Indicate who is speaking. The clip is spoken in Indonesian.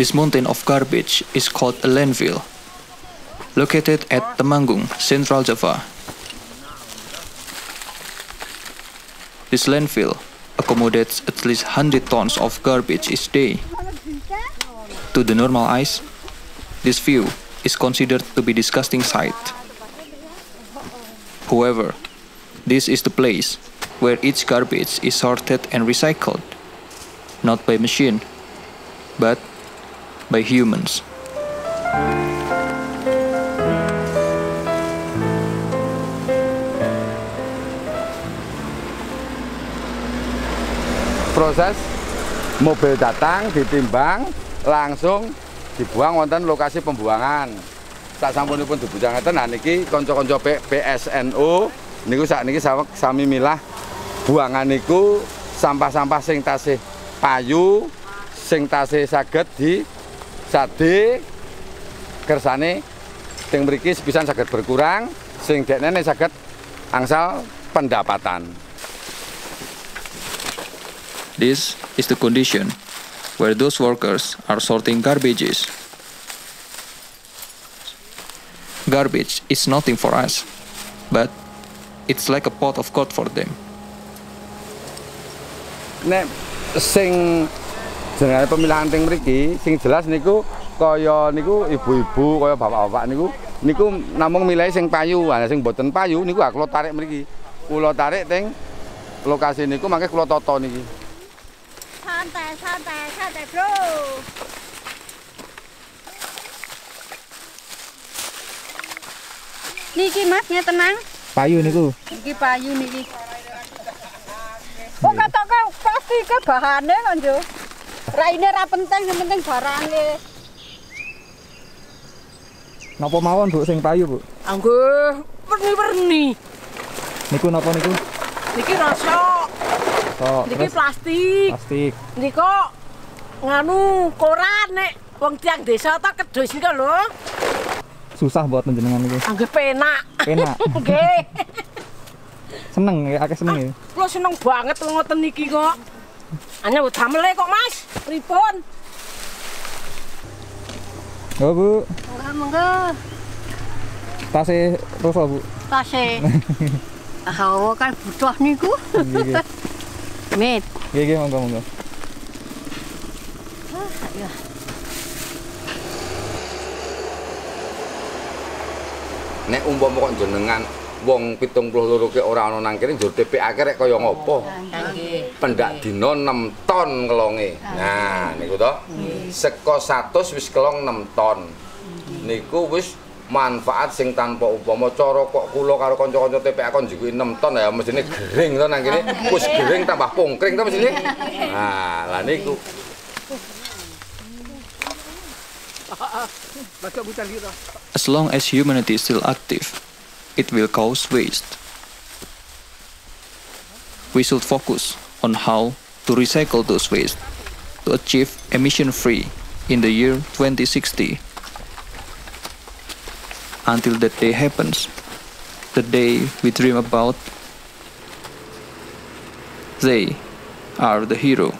Speaker 1: This mountain of garbage is called a landfill, located at Temanggung, Central Java. This landfill accommodates at least 100 tons of garbage each day. To the normal eyes, this view is considered to be disgusting sight. However, this is the place where each garbage is sorted and recycled, not by machine, but by humans.
Speaker 2: proses mobil datang ditimbang langsung dibuang wonten lokasi pembuangan sak sampunipun dibuang ngeten nah niki kanca-kanca PSNU niku niki sami milah buangan niku sampah-sampah sing tasih payu sing tasih saged di sade kersane teng mriki sepisan saged berkurang sing dekne saged angsal pendapatan
Speaker 1: This is the condition where those workers are sorting garbages. Garbage is nothing for us, but it's like a pot of gold for them.
Speaker 2: Nek sing jenenge pemilahan teng mriki sing jelas niku kaya niku ibu-ibu kaya bapak-bapak niku niku namung milih sing payu, ana sing boten payu niku kula tarik mriki. Kula tarik teng lokasi niku mangke kula toto niki.
Speaker 3: santai santai santai bro. Niki mas ya tenang?
Speaker 4: Payu niku.
Speaker 3: Niki payu niki. Kok kata kau pasti ke bahannya kan jo raine ra penting yang penting barangnya
Speaker 4: Napa mawon Bu sing payu, Bu?
Speaker 5: Anggo werni-werni.
Speaker 4: Niku napa niku?
Speaker 5: Niki rasa
Speaker 4: Kok
Speaker 5: Niki plastik.
Speaker 4: Plastik.
Speaker 5: Niko nganu koran nek wong tiang desa ta kedus iki lho.
Speaker 4: Susah buat jenengan niku.
Speaker 5: Angge penak.
Speaker 4: Penak.
Speaker 5: Nggih.
Speaker 4: seneng ya, akeh seneng ya.
Speaker 5: Kula seneng banget ngoten niki kok. Hanya wis damele kok, Mas. Pripun?
Speaker 4: Oh, Bu.
Speaker 3: enggak monggo
Speaker 4: Tasih rusak, Bu.
Speaker 3: tase Oh, kan butuh niku.
Speaker 4: Nggih.
Speaker 3: Mit.
Speaker 4: Nggih, nggih, monggo, monggo.
Speaker 2: Nek umpama kok jenengan wong 72 ke ora ana nang kene njur TPA rek kaya ngopo? Pendak dina 6 ton kelonge. Nah, niku to. Seko 100 wis kelong 6 ton. Niku wis manfaat sing tanpa upama cara kok kula karo kanca-kanca TPA kon njikuki 6 ton ya mesine gering to nang kene. Wis gering tambah pungkring to mesine. Nah, lah niku.
Speaker 1: As long as humanity is still active, it will cause waste. We should focus on how to recycle those waste to achieve emission free in the year 2060. Until that day happens, the day we dream about, they are the hero.